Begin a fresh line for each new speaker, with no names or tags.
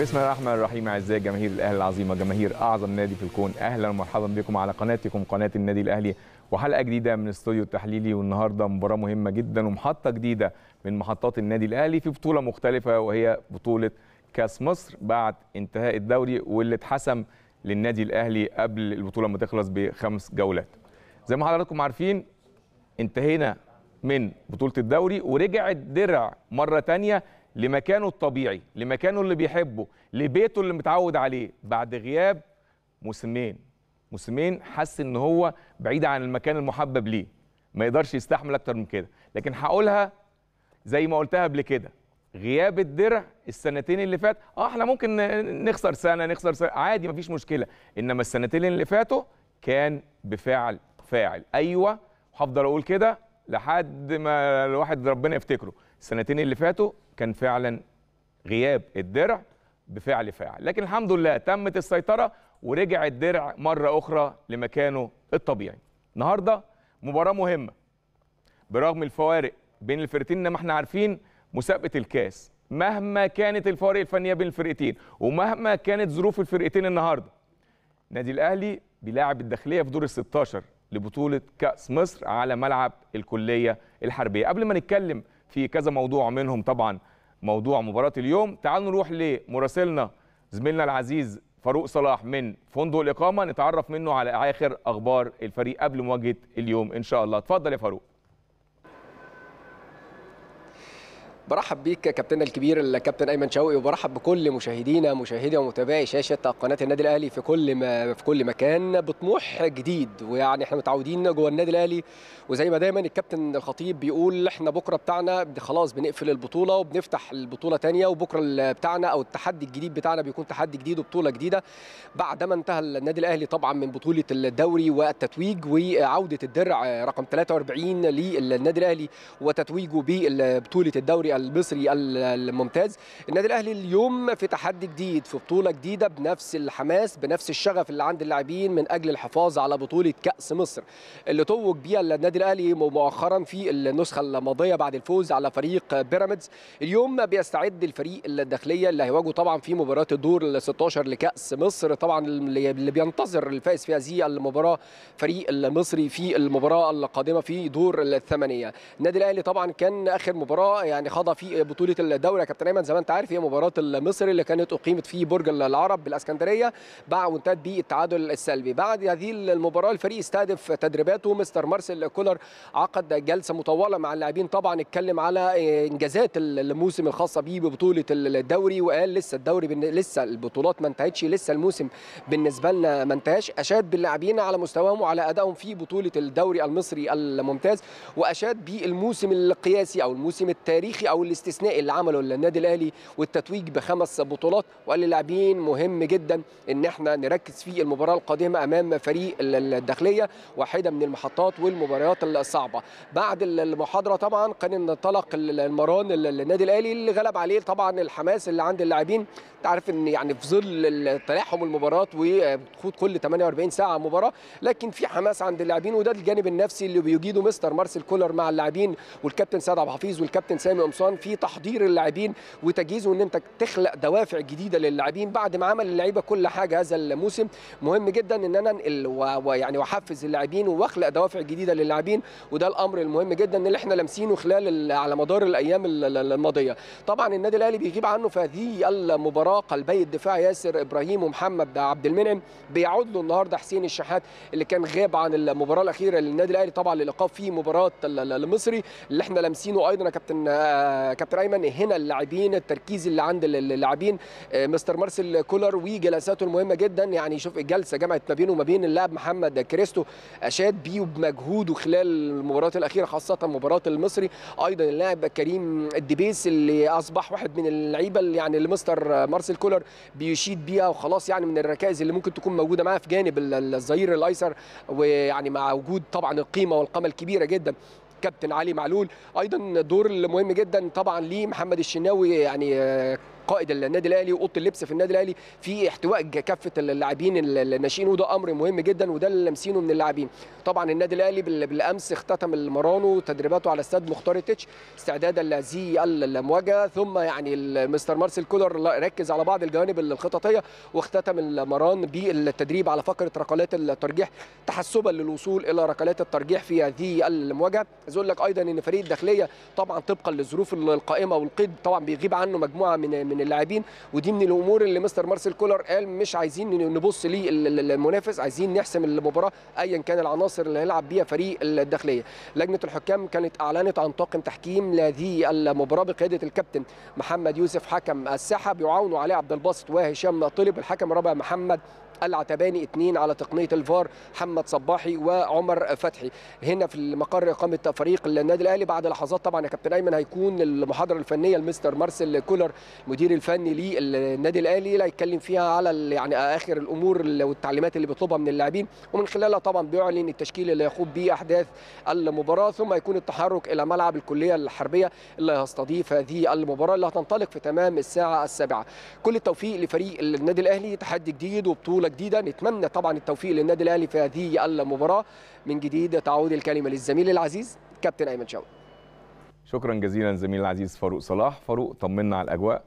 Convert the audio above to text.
بسم الله الرحمن الرحيم أعزائي جماهير الأهلي العظيمه جماهير أعظم نادي في الكون. أهلا ومرحبا بكم على قناتكم قناة النادي الأهلي. وحلقة جديدة من الاستوديو التحليلي والنهاردة مباراة مهمة جدا ومحطة جديدة من محطات النادي الأهلي في بطولة مختلفة وهي بطولة كأس مصر بعد انتهاء الدوري واللي اتحسم للنادي الأهلي قبل البطولة ما تخلص بخمس جولات. زي ما حضراتكم عارفين انتهينا من بطولة الدوري ورجع الدرع مرة تانية لمكانه الطبيعي لمكانه اللي بيحبه لبيته اللي متعود عليه. بعد غياب موسمين موسمين حس إن هو بعيد عن المكان المحبب ليه. ما يقدرش يستحمل أكتر من كده. لكن هقولها زي ما قلتها قبل كده. غياب الدرع السنتين اللي فات آه إحنا ممكن نخسر سنة نخسر سنة. عادي مفيش مشكلة. إنما السنتين اللي فاتوا كان بفعل فاعل. أيوه وهفضل أقول كده لحد ما الواحد ربنا يفتكره. السنتين اللي فاتوا كان فعلا غياب الدرع بفعل فاعل. لكن الحمد لله تمت السيطرة ورجع الدرع مرة أخرى لمكانه الطبيعي. النهارده مباراة مهمة. برغم الفوارق بين الفرقتين انما إحنا عارفين مسابقة الكاس. مهما كانت الفوارق الفنية بين الفرقتين ومهما كانت ظروف الفرقتين النهارده النادي الأهلي بيلاعب الداخلية في دور ال 16 لبطولة كأس مصر على ملعب الكلية الحربية. قبل ما نتكلم في كذا موضوع منهم طبعا. موضوع مباراة اليوم تعالوا نروح لمراسلنا زميلنا العزيز فاروق صلاح من فندق الإقامة. نتعرف منه على آخر أخبار الفريق قبل مواجهة اليوم إن شاء الله. اتفضل يا فاروق.
برحب بيك كابتننا الكبير الكابتن أيمن شوقي وبرحب بكل مشاهدينا مشاهدي ومتابعي شاشة قناة النادي الأهلي في كل ما في كل مكان بطموح جديد. ويعني إحنا متعودين جوه النادي الأهلي وزي ما دايما الكابتن الخطيب بيقول إحنا بكرة بتاعنا خلاص بنقفل البطولة وبنفتح البطولة ثانية وبكرة بتاعنا أو التحدي الجديد بتاعنا بيكون تحدي جديد وبطولة جديدة. بعد ما انتهى النادي الأهلي طبعا من بطولة الدوري والتتويج وعودة الدرع رقم 43 للنادي الأهلي وتتويجه ببطولة الدوري المصري الممتاز. النادي الأهلي اليوم في تحدي جديد في بطولة جديدة بنفس الحماس بنفس الشغف اللي عند اللاعبين من أجل الحفاظ على بطولة كأس مصر. اللي توج بيها النادي الأهلي مؤخرا في النسخة الماضية بعد الفوز على فريق بيراميدز. اليوم بيستعد الفريق الداخلية اللي هيواجهه طبعا في مباراة الدور ال 16 لكأس مصر. طبعا اللي بينتظر الفائز في هذه المباراة فريق المصري في المباراة القادمة في دور الثمانية. النادي الأهلي طبعا كان آخر مباراة يعني خاض في بطولة الدوري يا كابتن أيمن. زي ما أنت عارف هي مباراة المصري اللي كانت أقيمت في برج العرب بالإسكندرية بعد وانتهت بالتعادل السلبي. بعد هذه المباراة الفريق استهدف تدريباته. مستر مارسيل كولر عقد جلسة مطولة مع اللاعبين. طبعا اتكلم على إنجازات الموسم الخاصه به ببطولة الدوري وقال لسه الدوري. لسه البطولات ما انتهتش لسه الموسم بالنسبة لنا ما انتهاش. أشاد باللاعبين على مستواهم وعلى أدائهم في بطولة الدوري المصري الممتاز وأشاد بالموسم القياسي أو الموسم التاريخي أو الاستثنائي اللي عمله النادي الأهلي والتتويج بخمس بطولات. وقال للاعبين مهم جدا إن إحنا نركز في المباراة القادمة أمام فريق الداخلية واحدة من المحطات والمباريات الصعبة. بعد المحاضرة طبعا كان انطلق المران النادي الأهلي اللي غلب عليه طبعا الحماس اللي عند اللاعبين. تعرف إن يعني في ظل تلاحم المباراة وخوض كل 48 ساعة مباراة لكن في حماس عند اللاعبين وده الجانب النفسي اللي بيجيده مستر مارسيل كولر مع اللاعبين والكابتن سيد عبد الحفيظ والكابتن سامي قمصان في تحضير اللاعبين وتجهيزه إن أنت تخلق دوافع جديدة للاعبين بعد ما عمل اللعيبة كل حاجة هذا الموسم. مهم جدا إن أنا انقل ويعني اللاعبين وأخلق دوافع جديدة للاعبين وده الأمر المهم جدا اللي إحنا لامسينه خلال على مدار الأيام الماضية. طبعا النادي الأهلي بيغيب عنه في هذه المباراة قلبي الدفاع ياسر إبراهيم ومحمد عبد المنعم. بيعود له النهارده حسين الشحات اللي كان غاب عن المباراة الأخيرة للنادي الأهلي طبعا للايقاف في مباراة المصري اللي إحنا لامسينه أيضا يا كابتن كابتن ايمن هنا اللاعبين التركيز اللي عند اللاعبين. مستر مارسيل كولر وجلساته المهمه جدا. يعني شوف الجلسة جمعت ما بينه وما بين اللاعب محمد كريستو أشاد بيه بمجهوده خلال المباراة الأخيرة خاصة مباراة المصري. أيضا اللاعب كريم الدبيس اللي أصبح واحد من اللعيبة اللي يعني اللي مستر مارسيل كولر بيشيد بيها وخلاص يعني من الركائز اللي ممكن تكون موجودة معاه في جانب الظهير الأيسر. ويعني مع وجود طبعا القيمة والقامه الكبيره جدا. كابتن علي معلول. أيضا دور المهم جدا طبعا ليه محمد الشناوي يعني قائد النادي الأهلي وأوضة اللبس في النادي الأهلي في احتواء كافة اللاعبين الناشئين وده أمر مهم جدا وده اللي لامسينه من اللاعبين. طبعا النادي الأهلي بالأمس اختتم المرانو تدريباته على استاد مختار تيتش استعدادا لهذه المواجهة. ثم يعني مستر مارسيل كولر ركز على بعض الجوانب الخططية واختتم المران بالتدريب على فقرة ركلات الترجيح تحسبا للوصول إلى ركلات الترجيح في هذه المواجهة. عايز أقول لك أيضا إن فريق الداخليه طبعا طبقا للظروف القائمة والقيد طبعا بيغيب عنه مجموعة من من اللاعبين ودي من الأمور اللي مستر مارسيل كولر قال مش عايزين نبص للمنافس عايزين نحسم المباراة ايا كان العناصر اللي هيلعب بيها فريق الداخلية. لجنة الحكام كانت أعلنت عن طاقم تحكيم لهذه المباراة بقيادة الكابتن محمد يوسف حكم الساحة بيعاونوا عليه عبد الباسط وهشام طلب الحكم الرابع محمد العتباني اثنين على تقنية الفار محمد صباحي وعمر فتحي. هنا في المقر إقامة فريق النادي الأهلي بعد لحظات طبعا يا كابتن أيمن هيكون المحاضرة الفنية لمستر مارسيل كولر المدير الفني للنادي الأهلي اللي هيتكلم فيها على يعني آخر الأمور والتعليمات اللي بيطلبها من اللاعبين ومن خلالها طبعا بيعلن التشكيل اللي هيخوض به أحداث المباراة ثم يكون التحرك إلى ملعب الكلية الحربية اللي هيستضيف هذه المباراة اللي هتنطلق في تمام الساعة السابعة. كل التوفيق لفريق النادي الأهلي تحدي جديد وبطولة جديدة. نتمنى طبعا التوفيق للنادي الأهلي في هذه المباراة. من جديد تعود الكلمة للزميل العزيز كابتن أيمن شوقي.
شكرا جزيلا زميل العزيز فاروق صلاح. فاروق طمنا على الأجواء.